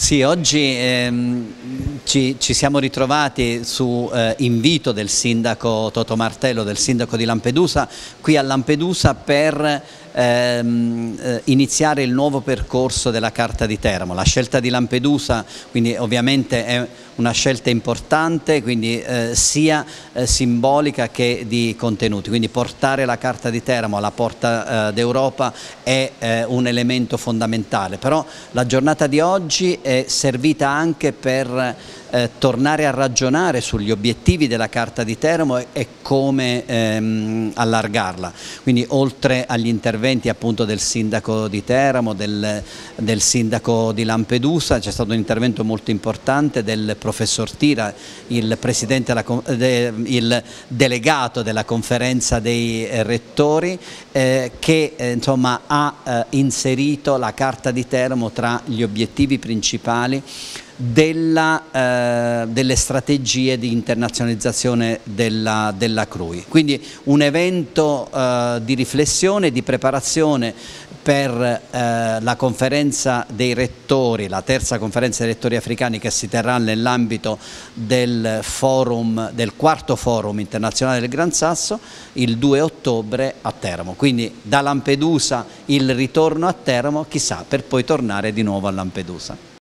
Sì, oggi ehm, ci, ci, siamo ritrovati su eh, invito del sindaco Toto Martello, del sindaco di Lampedusa, qui a Lampedusa per ehm, eh, iniziare il nuovo percorso della Carta di Teramo. La scelta di Lampedusa quindi ovviamente è una scelta importante, quindi eh, sia eh, simbolica che di contenuti, quindi portare la Carta di Teramo alla porta eh, d'Europa è eh, un elemento fondamentale, però la giornata di oggi è servita anche per eh, tornare a ragionare sugli obiettivi della Carta di Teramo e, e come ehm, allargarla. Quindi oltre agli interventi appunto del sindaco di Teramo, del, del sindaco di Lampedusa, c'è stato un intervento molto importante del professor Tira, il, de, il delegato della conferenza dei rettori, eh, che eh, insomma, ha eh, inserito la Carta di Teramo tra gli obiettivi principali della, eh, delle strategie di internazionalizzazione della, della CRUI. Quindi un evento eh, di riflessione, di preparazione per eh, la conferenza dei rettori, la terza conferenza dei rettori africani che si terrà nell'ambito del, del quarto forum internazionale del Gran Sasso il 2 ottobre a Teramo. Quindi da Lampedusa il ritorno a Teramo, chissà, per poi tornare di nuovo a Lampedusa.